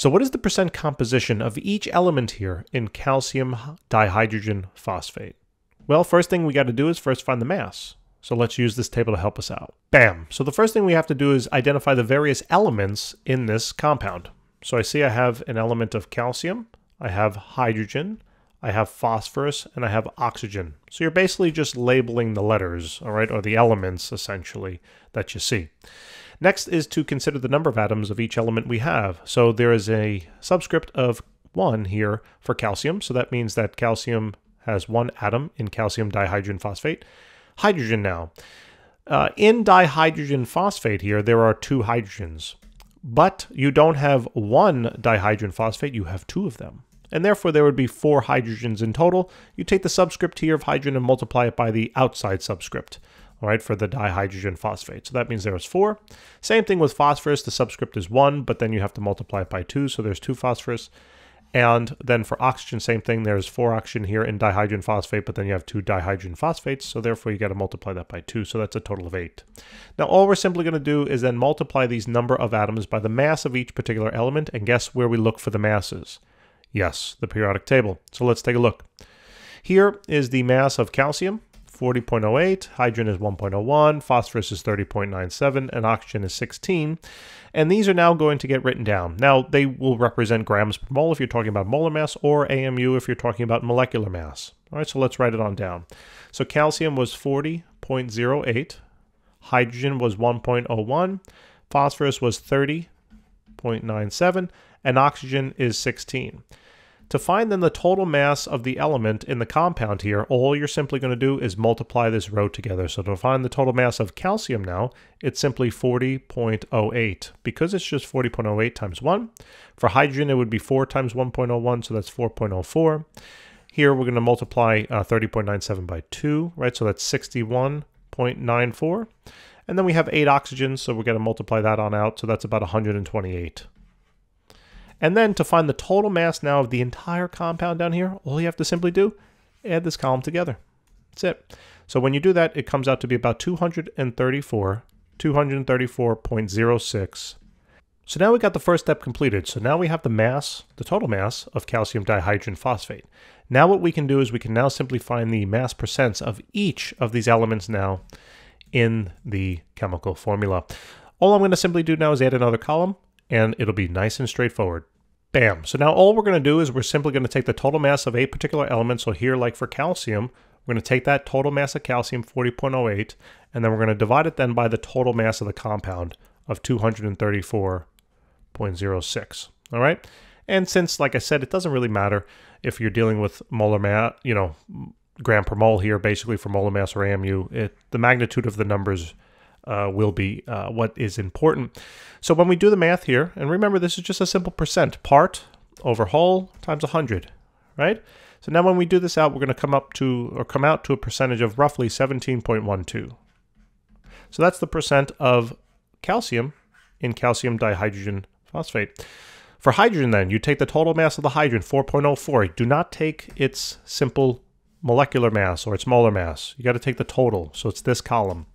So what is the percent composition of each element here in calcium dihydrogen phosphate? Well, first thing we got to do is first find the mass. So let's use this table to help us out. Bam! So the first thing we have to do is identify the various elements in this compound. So I see I have an element of calcium, I have hydrogen, I have phosphorus, and I have oxygen. So you're basically just labeling the letters, all right, or the elements essentially that you see. Next is to consider the number of atoms of each element we have. So there is a subscript of 1 here for calcium, so that means that calcium has one atom in calcium dihydrogen phosphate. Hydrogen now. Uh, in dihydrogen phosphate here, there are two hydrogens, but you don't have one dihydrogen phosphate, you have two of them and therefore there would be four hydrogens in total. You take the subscript here of hydrogen and multiply it by the outside subscript, all right, for the dihydrogen phosphate. So that means there is four. Same thing with phosphorus, the subscript is one, but then you have to multiply it by two, so there's two phosphorus. And then for oxygen, same thing, there's four oxygen here in dihydrogen phosphate, but then you have two dihydrogen phosphates, so therefore you got to multiply that by two, so that's a total of eight. Now all we're simply going to do is then multiply these number of atoms by the mass of each particular element, and guess where we look for the masses? Yes, the periodic table. So let's take a look. Here is the mass of calcium, 40.08, hydrogen is 1.01, phosphorus is 30.97, and oxygen is 16. And these are now going to get written down. Now, they will represent grams per mole if you're talking about molar mass, or AMU if you're talking about molecular mass. All right, so let's write it on down. So calcium was 40.08, hydrogen was 1.01, phosphorus was 30.97, and oxygen is 16. To find then the total mass of the element in the compound here, all you're simply going to do is multiply this row together. So to find the total mass of calcium now, it's simply 40.08. Because it's just 40.08 times 1. For hydrogen, it would be 4 times 1.01, so that's 4.04. Here, we're going to multiply uh, 30.97 by 2, right? So that's 61.94. And then we have 8 oxygens, so we're going to multiply that on out, so that's about 128. And then to find the total mass now of the entire compound down here, all you have to simply do, add this column together. That's it. So when you do that, it comes out to be about 234, 234.06. So now we got the first step completed. So now we have the mass, the total mass of calcium dihydrogen phosphate. Now what we can do is we can now simply find the mass percents of each of these elements now in the chemical formula. All I'm going to simply do now is add another column and it'll be nice and straightforward. Bam. So now all we're going to do is we're simply going to take the total mass of a particular element. So here, like for calcium, we're going to take that total mass of calcium, 40.08, and then we're going to divide it then by the total mass of the compound of 234.06. All right. And since, like I said, it doesn't really matter if you're dealing with molar mass, you know, gram per mole here, basically for molar mass or AMU, it, the magnitude of the numbers uh, will be uh, what is important. So when we do the math here, and remember this is just a simple percent, part over whole times 100, right? So now when we do this out, we're going to come up to, or come out to a percentage of roughly 17.12. So that's the percent of calcium in calcium dihydrogen phosphate. For hydrogen then, you take the total mass of the hydrogen, 4.04. Do not take its simple molecular mass or its molar mass. You got to take the total, so it's this column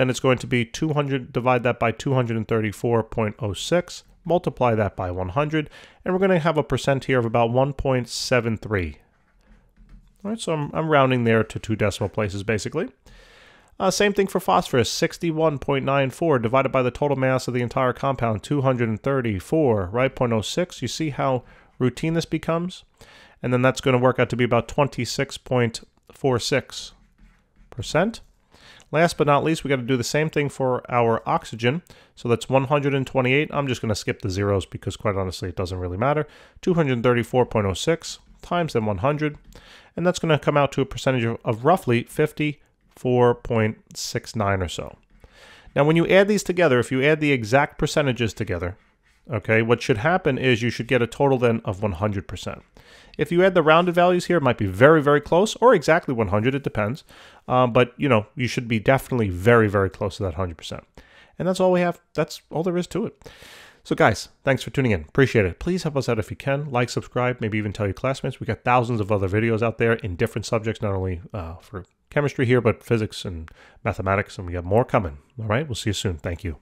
then it's going to be 200, divide that by 234.06, multiply that by 100, and we're going to have a percent here of about 1.73. All right, so I'm, I'm rounding there to two decimal places, basically. Uh, same thing for phosphorus, 61.94 divided by the total mass of the entire compound, 234, right, 0.06. You see how routine this becomes? And then that's going to work out to be about 26.46%. Last but not least, we got to do the same thing for our oxygen. So that's 128. I'm just going to skip the zeros because quite honestly, it doesn't really matter. 234.06 times then 100. And that's going to come out to a percentage of, of roughly 54.69 or so. Now, when you add these together, if you add the exact percentages together, okay, what should happen is you should get a total then of 100%. If you add the rounded values here, it might be very, very close or exactly 100. It depends. Um, but, you know, you should be definitely very, very close to that 100%. And that's all we have. That's all there is to it. So, guys, thanks for tuning in. Appreciate it. Please help us out if you can. Like, subscribe, maybe even tell your classmates. We got thousands of other videos out there in different subjects, not only uh, for chemistry here, but physics and mathematics, and we got more coming. All right, we'll see you soon. Thank you.